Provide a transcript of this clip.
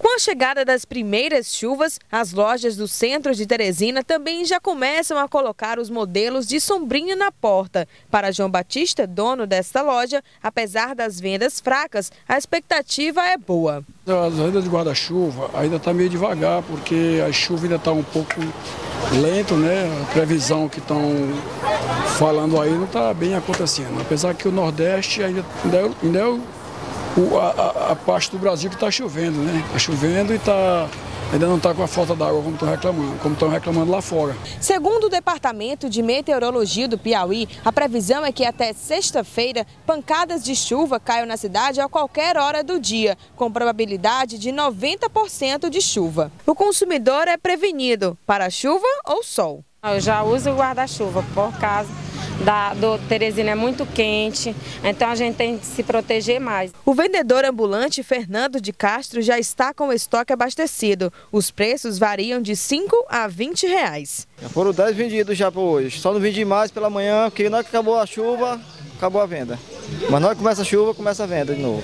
Com a chegada das primeiras chuvas, as lojas do centro de Teresina também já começam a colocar os modelos de sombrinha na porta. Para João Batista, dono desta loja, apesar das vendas fracas, a expectativa é boa. As vendas de guarda-chuva ainda está meio devagar, porque a chuva ainda está um pouco lento, né? A previsão que estão falando aí não está bem acontecendo. Apesar que o Nordeste ainda, ainda, é, o o, a, a, parte do Brasil que está chovendo, né? Está chovendo e tá, ainda não está com a falta d'água como estão reclamando, como estão reclamando lá fora. Segundo o Departamento de Meteorologia do Piauí, a previsão é que até sexta-feira pancadas de chuva caiam na cidade a qualquer hora do dia, com probabilidade de 90% de chuva. O consumidor é prevenido para chuva ou sol. Eu já uso o guarda-chuva por causa da, do Teresina é muito quente, então a gente tem que se proteger mais. O vendedor ambulante Fernando de Castro já está com o estoque abastecido. Os preços variam de 5 a 20 reais. Já foram 10 vendidos já para hoje. Só não vendi mais pela manhã, porque na hora que acabou a chuva, acabou a venda. Mas na hora que começa a chuva, começa a venda de novo.